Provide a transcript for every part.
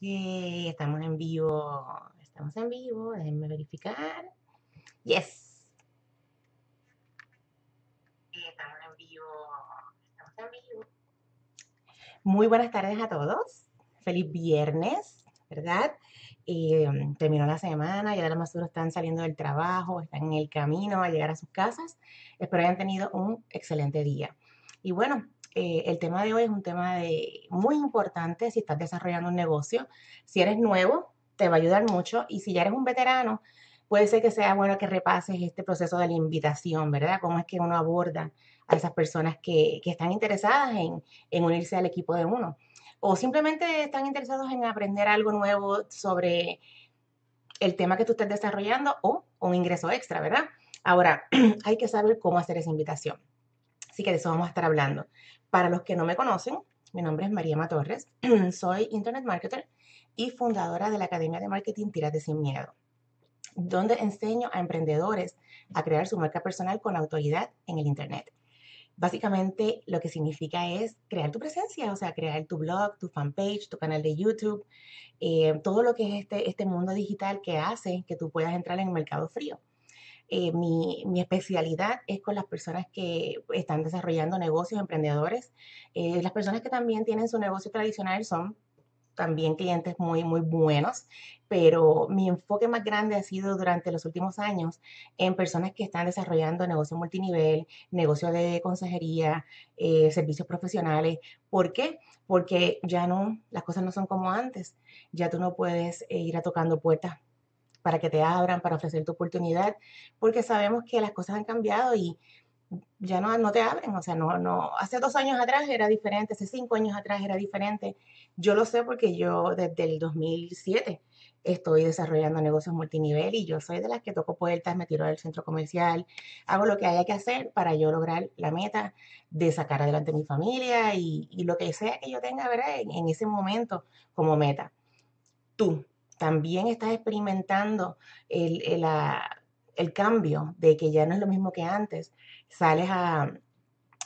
Estamos en vivo. Estamos en vivo. Déjenme verificar. Yes. Estamos en vivo. Estamos en vivo. Muy buenas tardes a todos. Feliz viernes, ¿verdad? Eh, terminó la semana, ya los más están saliendo del trabajo, están en el camino a llegar a sus casas. Espero hayan tenido un excelente día. Y bueno, eh, el tema de hoy es un tema muy importante si estás desarrollando un negocio. Si eres nuevo, te va a ayudar mucho. Y si ya eres un veterano, puede ser que sea bueno que repases este proceso de la invitación, ¿verdad? Cómo es que uno aborda a esas personas que, están interesadas en, en, unirse al equipo de uno. O simplemente están interesados en aprender algo nuevo sobre el tema que tú estés desarrollando o un ingreso extra, ¿verdad? Ahora, hay que saber cómo hacer esa invitación. Así que de eso vamos a estar hablando. Para los que no me conocen, mi nombre es María Torres, soy Internet Marketer y fundadora de la Academia de Marketing Tírate Sin Miedo, donde enseño a emprendedores a crear su marca personal con autoridad en el Internet. Básicamente lo que significa es crear tu presencia, o sea, crear tu blog, tu fanpage, tu canal de YouTube, eh, todo lo que es este, este mundo digital que hace que tú puedas entrar en mercado frío. Eh, mi, especialidad es con las personas que están desarrollando negocios, emprendedores. Eh, las personas que también tienen su negocio tradicional son también clientes muy, muy buenos, pero mi enfoque más grande ha sido durante los últimos años en personas que están desarrollando negocios multinivel, negocios de consejería, eh, servicios profesionales. ¿Por qué? Porque ya no, las cosas no son como antes. Ya tú no puedes ir a tocando puertas para que te abran, para ofrecer tu oportunidad, porque sabemos que las cosas han cambiado y ya no, no te abren, o sea, no, no, hace dos años atrás era diferente, hace cinco años atrás era diferente. Yo lo sé porque yo desde el 2007 estoy desarrollando negocios multinivel y yo soy de las que toco puertas, me tiro del centro comercial, hago lo que haya que hacer para yo lograr la meta de sacar adelante mi familia y, lo que sea que yo tenga, ¿verdad? en ese momento como meta. Tú, también estás experimentando el, cambio de que ya no es lo mismo que antes. Sales a,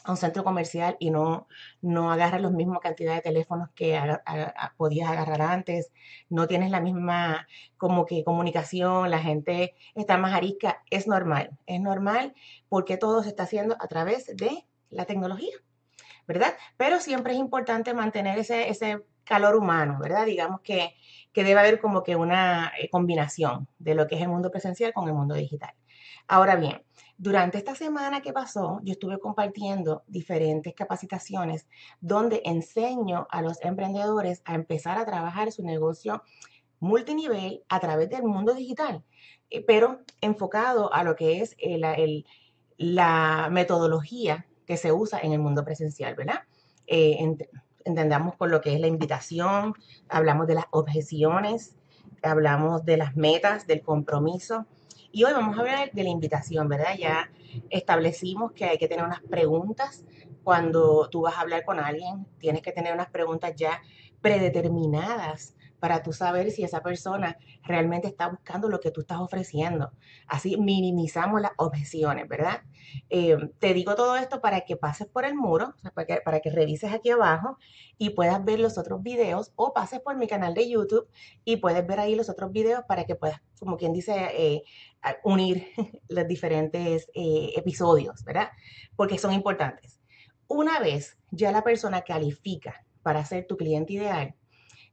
un centro comercial y no, no agarras la misma cantidad de teléfonos que podías agarrar antes, no tienes la misma como que comunicación, la gente está más arisca, es normal, es normal porque todo se está haciendo a través de la tecnología, ¿verdad? Pero siempre es importante mantener ese, ese calor humano, ¿verdad? Digamos que, debe haber como que una eh, combinación de lo que es el mundo presencial con el mundo digital. Ahora bien, durante esta semana que pasó, yo estuve compartiendo diferentes capacitaciones donde enseño a los emprendedores a empezar a trabajar su negocio multinivel a través del mundo digital, eh, pero enfocado a lo que es la metodología que se usa en el mundo presencial, ¿verdad? Eh, entendamos por lo que es la invitación, hablamos de las objeciones, hablamos de las metas, del compromiso. Y hoy vamos a hablar de la invitación, ¿verdad? Ya establecimos que hay que tener unas preguntas cuando tú vas a hablar con alguien, tienes que tener unas preguntas ya predeterminadas para tú saber si esa persona realmente está buscando lo que tú estás ofreciendo. Así minimizamos las objeciones, ¿verdad? Eh, te digo todo esto para que pases por el muro, para, que, para que revises aquí abajo y puedas ver los otros videos o pases por mi canal de YouTube y puedes ver ahí los otros videos para que puedas, como quien dice, eh, unir los diferentes eh, episodios, ¿verdad? Porque son importantes. Una vez ya la persona califica para ser tu cliente ideal,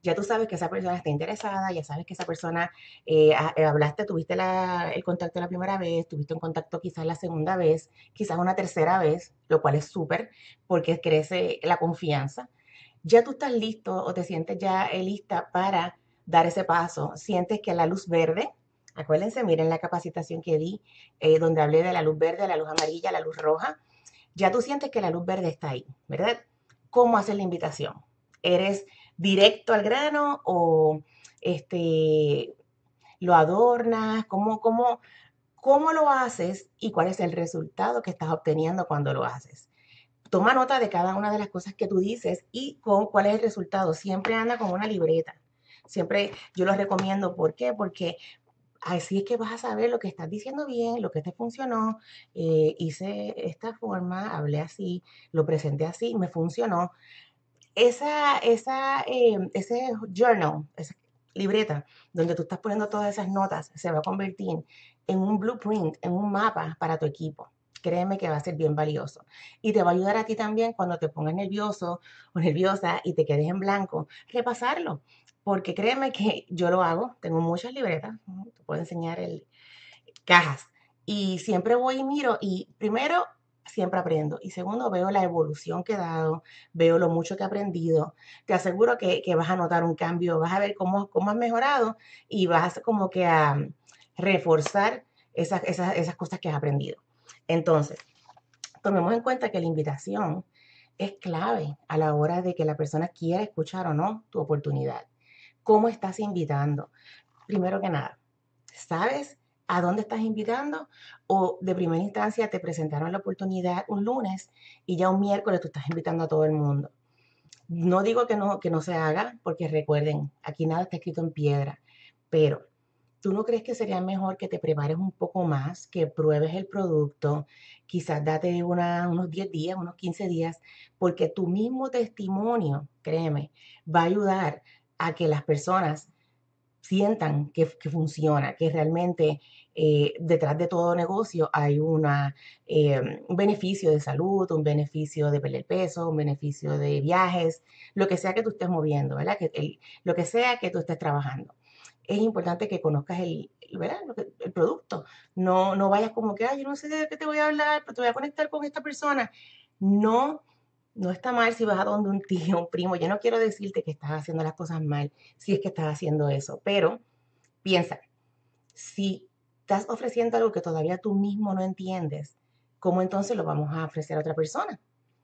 ya tú sabes que esa persona está interesada, ya sabes que esa persona, eh, eh, hablaste, tuviste el contacto la primera vez, tuviste un contacto quizás la segunda vez, quizás una tercera vez, lo cual es súper porque crece la confianza. Ya tú estás listo o te sientes ya eh, lista para dar ese paso, sientes que la luz verde, acuérdense, miren la capacitación que di, donde hablé de la luz verde, la luz amarilla, la luz roja, ya tú sientes que la luz verde está ahí, ¿verdad? ¿Cómo hacer la invitación? Eres directo al grano o este, lo adornas? ¿Cómo, cómo, ¿Cómo lo haces y cuál es el resultado que estás obteniendo cuando lo haces? Toma nota de cada una de las cosas que tú dices y con cuál es el resultado. Siempre anda con una libreta. Siempre yo lo recomiendo. ¿Por qué? Porque así es que vas a saber lo que estás diciendo bien, lo que te funcionó. Eh, hice esta forma, hablé así, lo presenté así, me funcionó esa, esa, eh, ese journal, esa libreta, donde tú estás poniendo todas esas notas, se va a convertir en un blueprint, en un mapa para tu equipo. Créeme que va a ser bien valioso. Y te va a ayudar a ti también cuando te pongas nervioso o nerviosa y te quedes en blanco, repasarlo. Porque créeme que yo lo hago, tengo muchas libretas, te puedo enseñar el, cajas. Y siempre voy y miro y primero siempre aprendo. Y segundo, veo la evolución que he dado, veo lo mucho que he aprendido. Te aseguro que, vas a notar un cambio, vas a ver cómo, cómo has mejorado y vas como que a reforzar esas, esas, esas cosas que has aprendido. Entonces, tomemos en cuenta que la invitación es clave a la hora de que la persona quiera escuchar o no tu oportunidad. ¿Cómo estás invitando? Primero que nada, ¿sabes a dónde estás invitando o de primera instancia te presentaron la oportunidad un lunes y ya un miércoles tú estás invitando a todo el mundo. No digo que no, que no se haga, porque recuerden, aquí nada está escrito en piedra, pero ¿tú no crees que sería mejor que te prepares un poco más, que pruebes el producto, quizás date unos 10 días, unos 15 días, porque tu mismo testimonio, créeme, va a ayudar a que las personas sientan que, funciona, que realmente eh, detrás de todo negocio hay una, eh, un beneficio de salud, un beneficio de perder peso, un beneficio de viajes, lo que sea que tú estés moviendo, ¿verdad? Que lo que sea que tú estés trabajando. Es importante que conozcas el, ¿verdad? el producto. No, no vayas como que, ay, yo no sé de qué te voy a hablar, pero te voy a conectar con esta persona. No no está mal si vas a donde un tío, un primo. Yo no quiero decirte que estás haciendo las cosas mal si es que estás haciendo eso, pero piensa, si estás ofreciendo algo que todavía tú mismo no entiendes, ¿cómo entonces lo vamos a ofrecer a otra persona?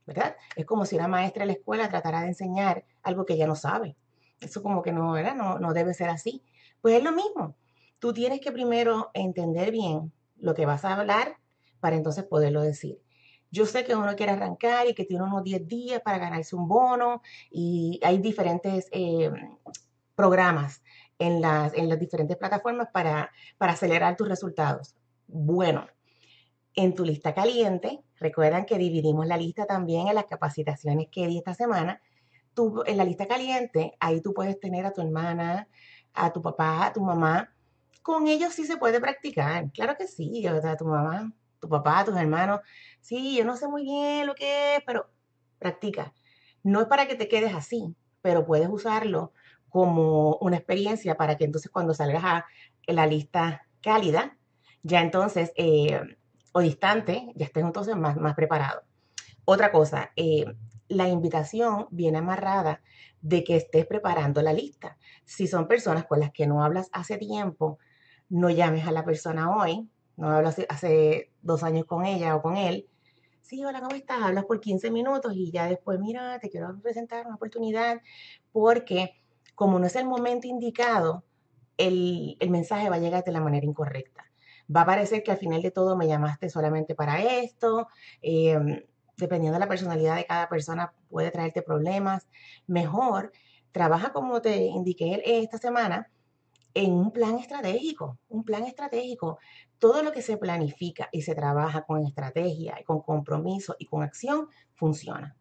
¿Verdad? Es como si una maestra de la escuela tratara de enseñar algo que ella no sabe. Eso como que no, ¿verdad? No, no debe ser así. Pues es lo mismo. Tú tienes que primero entender bien lo que vas a hablar para entonces poderlo decir. Yo sé que uno quiere arrancar y que tiene unos 10 días para ganarse un bono y hay diferentes eh, programas en las, en las diferentes plataformas para, para acelerar tus resultados. Bueno, en tu lista caliente, recuerdan que dividimos la lista también en las capacitaciones que di esta semana. Tú, en la lista caliente, ahí tú puedes tener a tu hermana, a tu papá, a tu mamá. Con ellos sí se puede practicar, claro que sí, o sea, tu mamá tu papá, tus hermanos. Sí, yo no sé muy bien lo que es, pero practica. No es para que te quedes así, pero puedes usarlo como una experiencia para que entonces cuando salgas a la lista cálida, ya entonces, eh, o distante, ya estés entonces más, más preparado. Otra cosa, eh, la invitación viene amarrada de que estés preparando la lista. Si son personas con las que no hablas hace tiempo, no llames a la persona hoy, no hablo hace, dos años con ella o con él. Sí, hola, ¿cómo estás? Hablas por 15 minutos y ya después, mira, te quiero presentar una oportunidad, porque como no es el momento indicado, el, mensaje va a llegar de la manera incorrecta. Va a parecer que al final de todo me llamaste solamente para esto. Em, dependiendo de la personalidad de cada persona, puede traerte problemas. Mejor, trabaja como te indiqué esta semana, en un plan estratégico, un plan estratégico. Todo lo que se planifica y se trabaja con estrategia, con compromiso y con acción funciona.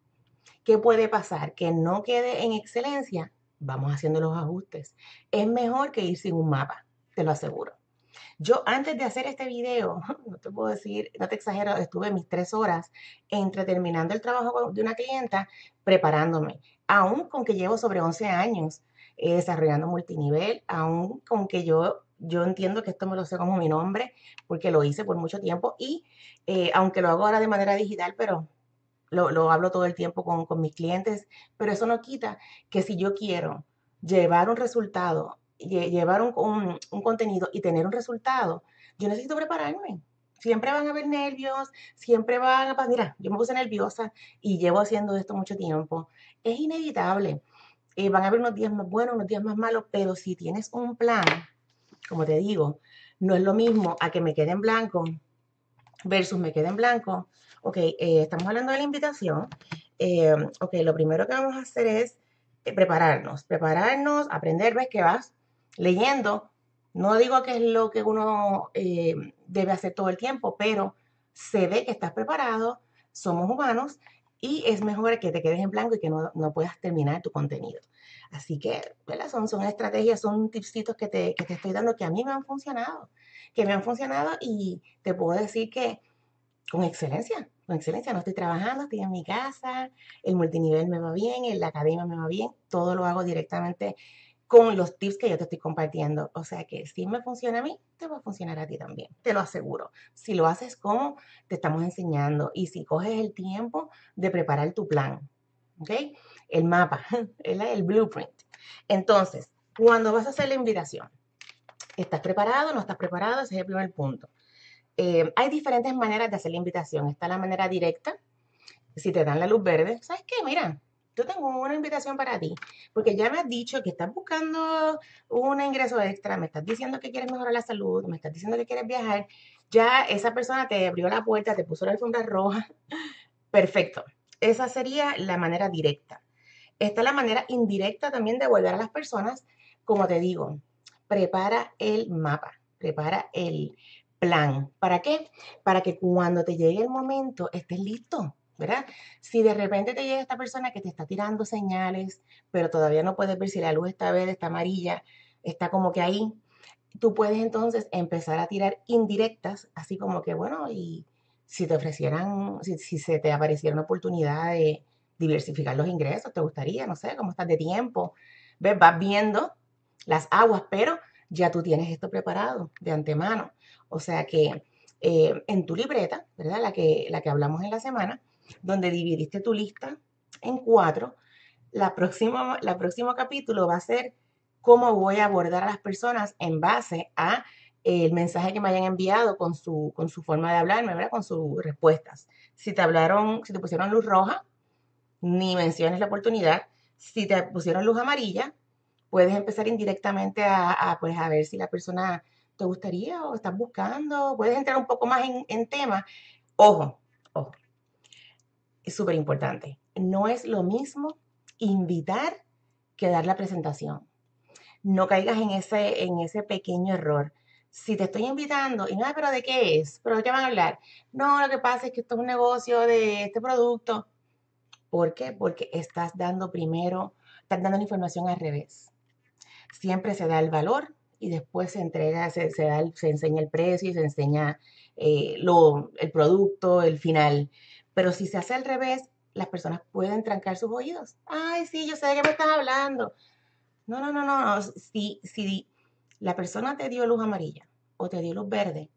¿Qué puede pasar? Que no quede en excelencia. Vamos haciendo los ajustes. Es mejor que ir sin un mapa, te lo aseguro. Yo antes de hacer este video, no te puedo decir, no te exagero, estuve mis tres horas entre terminando el trabajo de una clienta, preparándome, aún con que llevo sobre 11 años eh, desarrollando multinivel, aún con que yo, yo entiendo que esto me lo sé como mi nombre, porque lo hice por mucho tiempo y eh, aunque lo hago ahora de manera digital, pero lo, hablo todo el tiempo con, mis clientes, pero eso no quita que si yo quiero llevar un resultado, llevar un, un contenido y tener un resultado, yo necesito prepararme. Siempre van a haber nervios, siempre van a... Mira, yo me puse nerviosa y llevo haciendo esto mucho tiempo. Es inevitable. Eh, van a haber unos días más buenos, unos días más malos, pero si tienes un plan, como te digo, no es lo mismo a que me quede en blanco versus me quede en blanco. Ok, eh, estamos hablando de la invitación. Eh, ok, lo primero que vamos a hacer es prepararnos, prepararnos, aprender, ves que vas leyendo. No digo que es lo que uno debe hacer todo el tiempo, pero se ve que estás preparado, somos humanos y es mejor que te quedes en blanco y que no, puedas terminar tu contenido. Así que, ¿verdad? Son, son estrategias, son tipsitos que te, que te estoy dando que a mí me han funcionado, que me han funcionado y te puedo decir que con excelencia, con excelencia, no estoy trabajando, estoy en mi casa, el multinivel me va bien, en la academia me va bien, todo lo hago directamente con los tips que yo te estoy compartiendo. O sea que si me funciona a mí, te va a funcionar a ti también, te lo aseguro. Si lo haces como te estamos enseñando y si coges el tiempo de preparar tu plan, ¿ok? El mapa, el, el blueprint. Entonces, cuando vas a hacer la invitación, ¿estás preparado? ¿No estás preparado? Ese es el primer punto. Eh, hay diferentes maneras de hacer la invitación. Está la manera directa. Si te dan la luz verde, ¿sabes qué? Mira, yo tengo una invitación para ti, porque ya me has dicho que estás buscando un ingreso extra, me estás diciendo que quieres mejorar la salud, me estás diciendo que quieres viajar, ya esa persona te abrió la puerta, te puso la alfombra roja. Perfecto. Esa sería la manera directa. Esta es la manera indirecta también de volver a las personas. Como te digo, prepara el mapa, prepara el plan. ¿Para qué? Para que cuando te llegue el momento estés listo. ¿verdad? Si de repente te llega esta persona que te está tirando señales, pero todavía no puedes ver si la luz está verde, está amarilla, está como que ahí, tú puedes entonces empezar a tirar indirectas, así como que, bueno, y si te ofrecieran, si, se te apareciera una oportunidad de diversificar los ingresos, ¿te gustaría? No sé, cómo estás de tiempo. ¿Ves? Vas viendo las aguas, pero ya tú tienes esto preparado de antemano. O sea que eh, en tu libreta, ¿verdad? La que, la que hablamos en la semana, donde dividiste tu lista en cuatro, la próxima, la próximo capítulo va a ser cómo voy a abordar a las personas en base a el mensaje que me hayan enviado con su, con su forma de hablarme, ¿verdad? Con sus respuestas. Si te hablaron, si te pusieron luz roja, ni menciones la oportunidad. Si te pusieron luz amarilla, puedes empezar indirectamente a, pues, a ver si la persona te gustaría o estás buscando. Puedes entrar un poco más en, en tema. Ojo, ojo, es súper importante. No es lo mismo invitar que dar la presentación. No caigas en ese, en ese pequeño error. Si te estoy invitando y no, pero ¿de qué es? ¿Pero de qué van a hablar? No, lo que pasa es que esto es un negocio de este producto. ¿Por qué? Porque estás dando primero, estás dando la información al revés. Siempre se da el valor y después se entrega, se, da, se enseña el precio y se enseña eh, lo, el producto, el final. Pero si se hace al revés, las personas pueden trancar sus oídos. Ay, sí, yo sé de qué me estás hablando. No, no, no, no. Si, si la persona te dio luz amarilla o te dio luz verde,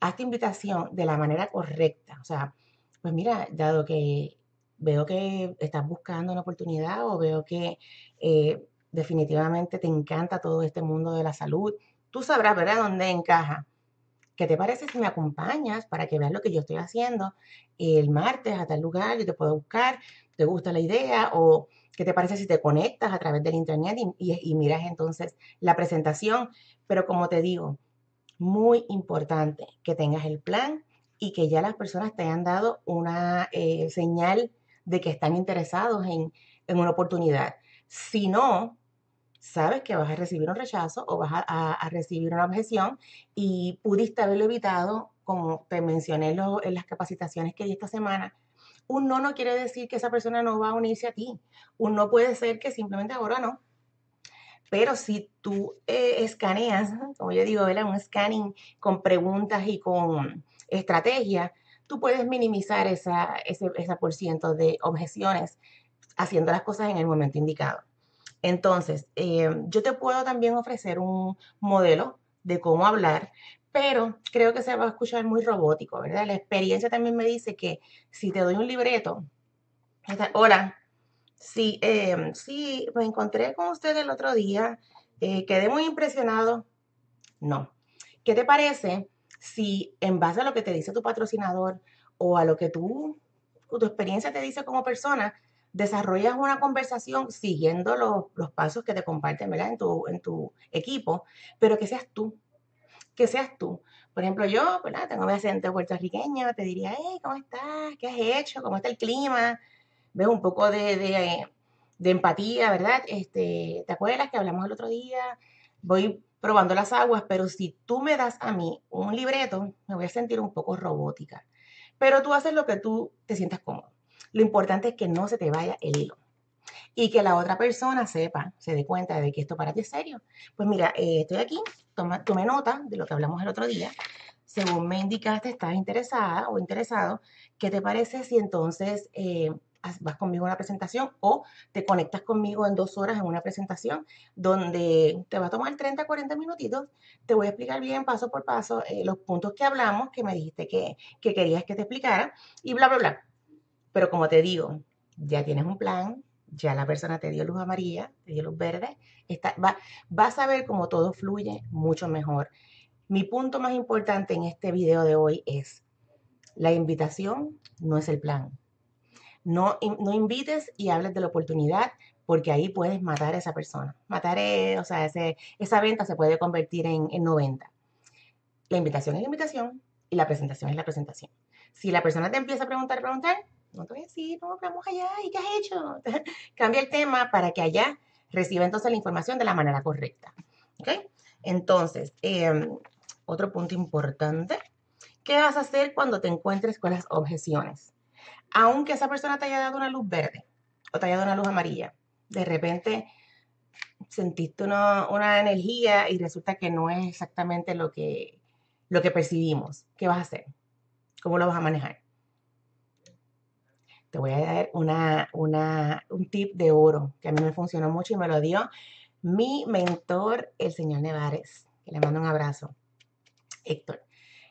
hazte invitación de la manera correcta. O sea, pues mira, dado que veo que estás buscando una oportunidad o veo que eh, definitivamente te encanta todo este mundo de la salud, tú sabrás, ¿verdad?, dónde encaja. ¿Qué te parece si me acompañas para que veas lo que yo estoy haciendo el martes a tal lugar? Yo te puedo buscar, ¿te gusta la idea? ¿O qué te parece si te conectas a través del internet y, miras entonces la presentación? Pero como te digo, muy importante que tengas el plan y que ya las personas te hayan dado una eh, señal de que están interesados en una oportunidad. Si no, sabes que vas a recibir un rechazo o vas a, recibir una objeción y pudiste haberlo evitado, como te mencioné en, las capacitaciones que di esta semana. Un no no quiere decir que esa persona no va a unirse a ti. Un no puede ser que simplemente ahora no. Pero si tú eh, escaneas, como yo digo, ¿verdad? un scanning con preguntas y con estrategia, tú puedes minimizar ese, esa por ciento de objeciones haciendo las cosas en el momento indicado. Entonces, eh, yo te puedo también ofrecer un modelo de cómo hablar, pero creo que se va a escuchar muy robótico, ¿verdad? La experiencia también me dice que si te doy un libreto, hola, sí, eh, sí, me encontré con usted el otro día, eh, quedé muy impresionado. No. ¿Qué te parece si en base a lo que te dice tu patrocinador o a lo que tú, tu experiencia te dice como persona, desarrollas una conversación siguiendo los, pasos que te comparten ¿verdad? En, tu, en tu equipo, pero que seas tú, que seas tú. Por ejemplo, yo, ¿verdad? Tengo mi acento puertorriqueño, te diría, hey, ¿cómo estás? ¿Qué has hecho? ¿Cómo está el clima? Veo un poco de, de, empatía, ¿verdad? Este, ¿Te acuerdas que hablamos el otro día? Voy probando las aguas, pero si tú me das a mí un libreto, me voy a sentir un poco robótica. Pero tú haces lo que tú te sientas cómodo. Lo importante es que no se te vaya el hilo y que la otra persona sepa, se dé cuenta de que esto para ti es serio. Pues mira, eh, estoy aquí, toma, nota de lo que hablamos el otro día. Según me indicaste, estás interesada o interesado, ¿qué te parece si entonces eh, vas conmigo a una presentación o te conectas conmigo en dos horas en una presentación donde te va a tomar 30, 40 minutitos. Te voy a explicar bien paso por paso eh, los puntos que hablamos, que me dijiste que, que querías que te explicara y bla, bla, bla. Pero como te digo, ya tienes un plan, ya la persona te dio luz amarilla, te dio luz verde, está, va, vas a ver cómo todo fluye mucho mejor. Mi punto más importante en este video de hoy es, la invitación no es el plan. No, invites y hables de la oportunidad porque ahí puedes matar a esa persona. Matar, o sea, ese, esa venta se puede convertir en, en 90. La invitación es la invitación y la presentación es la presentación. Si la persona te empieza a preguntar, preguntar, no te voy a decir, no, vamos allá, ¿y qué has hecho? Cambia el tema para que allá reciba entonces la información de la manera correcta. ¿Ok? Entonces, em, otro punto importante, ¿qué vas a hacer cuando te encuentres con las objeciones? Aunque esa persona te haya dado una luz verde o te haya dado una luz amarilla, de repente sentiste una, una energía y resulta que no es exactamente lo que, lo que percibimos. ¿Qué vas a hacer? ¿Cómo lo vas a manejar? Te voy a dar una, un tip de oro que a mí me funcionó mucho y me lo dio mi mentor, el señor Nevares, que le mando un abrazo, Héctor.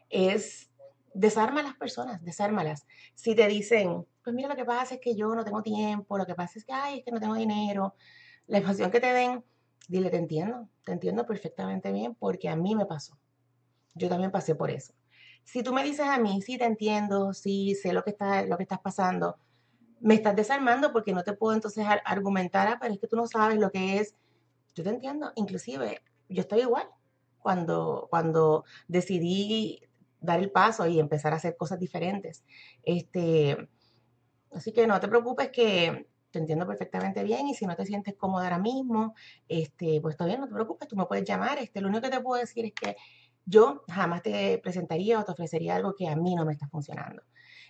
Es desarma a las personas, desármalas. Si te dicen, pues mira, lo que pasa es que yo no tengo tiempo, lo que pasa es que, ay, es que no tengo dinero, la información que te den, dile, te entiendo, te entiendo perfectamente bien porque a mí me pasó. Yo también pasé por eso. Si tú me dices a mí, sí te entiendo, sí sé lo que, está, lo que estás pasando, me estás desarmando porque no te puedo entonces argumentar, ah, pero es que tú no sabes lo que es. Yo te entiendo, inclusive yo estoy igual cuando, cuando decidí dar el paso y empezar a hacer cosas diferentes. Este, así que no te preocupes que te entiendo perfectamente bien y si no te sientes cómoda ahora mismo, este, pues está bien, no te preocupes, tú me puedes llamar. Este, lo único que te puedo decir es que yo jamás te presentaría o te ofrecería algo que a mí no me está funcionando.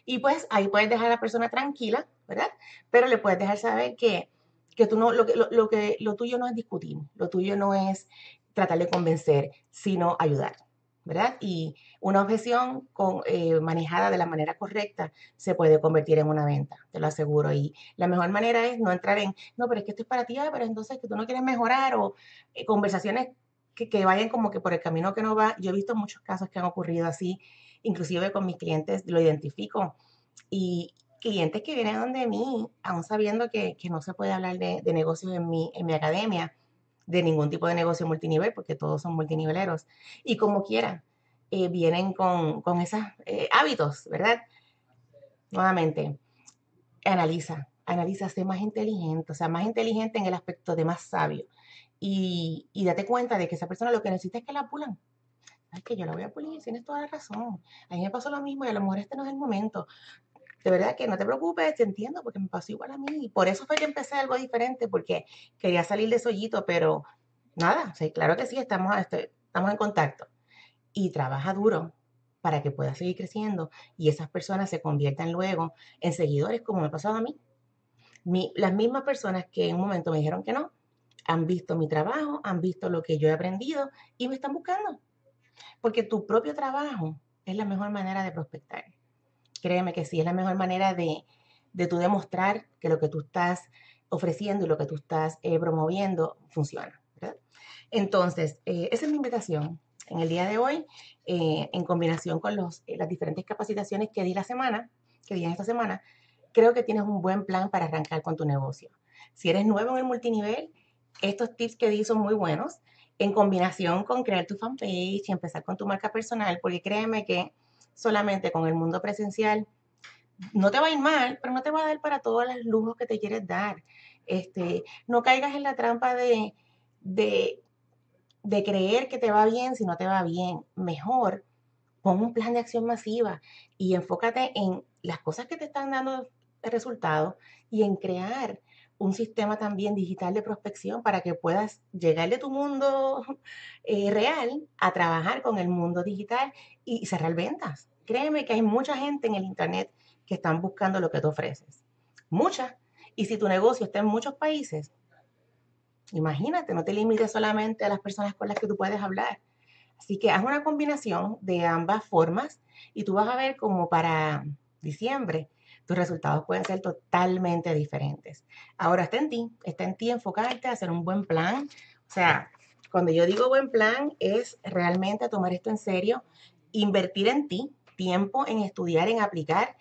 Y pues ahí puedes dejar a la persona tranquila, ¿verdad? Pero le puedes dejar saber que, que tú no, lo, que, lo, que, lo tuyo no es discutir, lo tuyo no es tratar de convencer, sino ayudar, ¿verdad? Y una objeción eh, manejada de la manera correcta se puede convertir en una venta, te lo aseguro. Y la mejor manera es no entrar en, no, pero es que esto es para ti, ah, pero entonces que tú no quieres mejorar o eh, conversaciones que, vayan como que por el camino que no va. Yo he visto muchos casos que han ocurrido así, inclusive con mis clientes lo identifico. Y clientes que vienen donde mí, aún sabiendo que, no se puede hablar de, negocios en mi, en mi academia, de ningún tipo de negocio multinivel, porque todos son multiniveleros. Y como quieran, eh, vienen con, esos eh, hábitos, ¿verdad? Nuevamente, analiza, analiza, sé más inteligente, o sea, más inteligente en el aspecto de más sabio y, date cuenta de que esa persona lo que necesita es que la pulan. Es que yo la voy a pulir, tienes toda la razón. A mí me pasó lo mismo y a lo mejor este no es el momento. De verdad que no te preocupes, te entiendo, porque me pasó igual a mí. Y por eso fue que empecé algo diferente, porque quería salir de sollito, pero nada, sí, claro que sí, estamos, este, estamos en contacto. Y trabaja duro para que pueda seguir creciendo y esas personas se conviertan luego en seguidores, como me ha pasado a mí. las mismas personas que en un momento me dijeron que no, han visto mi trabajo, han visto lo que yo he aprendido y me están buscando. Porque tu propio trabajo es la mejor manera de prospectar. Créeme que sí, es la mejor manera de, de tú demostrar que lo que tú estás ofreciendo y lo que tú estás eh, promoviendo funciona. Entonces, eh, esa es mi invitación en el día de hoy, eh, en combinación con los, las diferentes capacitaciones que di la semana, que di en esta semana, creo que tienes un buen plan para arrancar con tu negocio. Si eres nuevo en el multinivel, estos tips que di son muy buenos en combinación con crear tu fanpage y empezar con tu marca personal, porque créeme que solamente con el mundo presencial no te va a ir mal, pero no te va a dar para todos los lujos que te quieres dar. Este, no caigas en la trampa de, de, de creer que te va bien si no te va bien. Mejor pon un plan de acción masiva y enfócate en las cosas que te están dando resultados y en crear un sistema también digital de prospección para que puedas llegar de tu mundo eh, real a trabajar con el mundo digital y cerrar ventas. Créeme que hay mucha gente en el Internet que están buscando lo que tú ofreces. muchas. Y si tu negocio está en muchos países, imagínate, no te limites solamente a las personas con las que tú puedes hablar. Así que haz una combinación de ambas formas y tú vas a ver como para diciembre tus resultados pueden ser totalmente diferentes. Ahora está en ti, está en ti enfocarte, hacer un buen plan. O sea, cuando yo digo buen plan es realmente tomar esto en serio, invertir en ti, tiempo en estudiar, en aplicar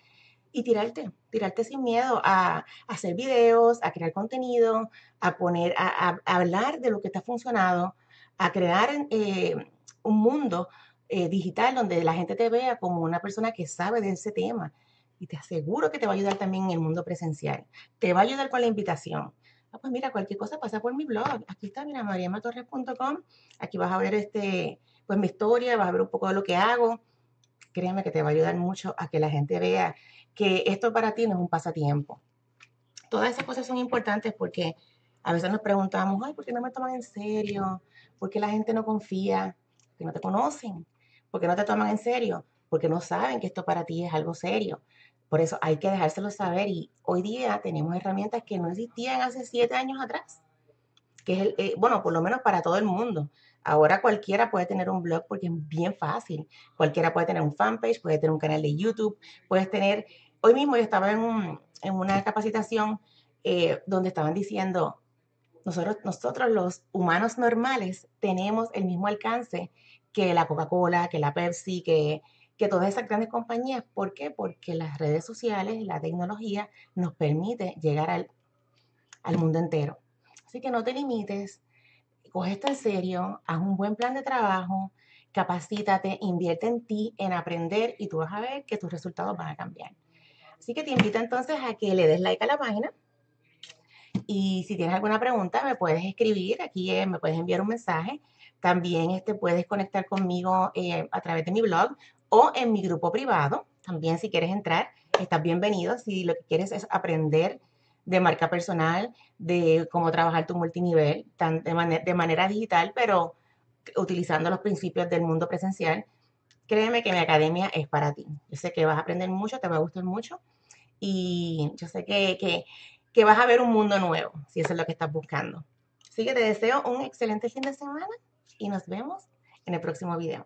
y tirarte, tirarte sin miedo a, hacer videos, a crear contenido, a poner, a, hablar de lo que está funcionando, a crear eh, un mundo eh, digital donde la gente te vea como una persona que sabe de ese tema. Y te aseguro que te va a ayudar también en el mundo presencial. Te va a ayudar con la invitación. Ah, pues mira, cualquier cosa pasa por mi blog. Aquí está, mira, mariamatorres.com. Aquí vas a ver este, pues mi historia, vas a ver un poco de lo que hago. Créeme que te va a ayudar mucho a que la gente vea que esto para ti no es un pasatiempo. Todas esas cosas son importantes porque a veces nos preguntamos, ay, ¿por qué no me toman en serio? ¿Por qué la gente no confía? Porque no te conocen. ¿Por qué no te toman en serio? Porque no saben que esto para ti es algo serio. Por eso hay que dejárselo saber y hoy día tenemos herramientas que no existían hace siete años atrás. Que es eh, bueno, por lo menos para todo el mundo. Ahora cualquiera puede tener un blog porque es bien fácil. Cualquiera puede tener un fanpage, puede tener un canal de YouTube, puedes tener... Hoy mismo yo estaba en, una capacitación eh, donde estaban diciendo, nosotros, nosotros los humanos normales tenemos el mismo alcance que la Coca-Cola, que la Pepsi, que, que todas esas grandes compañías. ¿Por qué? Porque las redes sociales, la tecnología nos permite llegar al, al mundo entero. Así que no te limites, coge esto en serio, haz un buen plan de trabajo, capacítate, invierte en ti, en aprender y tú vas a ver que tus resultados van a cambiar. Así que te invito entonces a que le des like a la página y si tienes alguna pregunta me puedes escribir, aquí eh, me puedes enviar un mensaje. También este, puedes conectar conmigo eh, a través de mi blog o en mi grupo privado. También si quieres entrar, estás bienvenido. Si lo que quieres es aprender de marca personal, de cómo trabajar tu multinivel de, de manera digital, pero utilizando los principios del mundo presencial, créeme que mi academia es para ti. Yo sé que vas a aprender mucho, te va a gustar mucho y yo sé que, que, que vas a ver un mundo nuevo, si eso es lo que estás buscando. Así que te deseo un excelente fin de semana y nos vemos en el próximo video.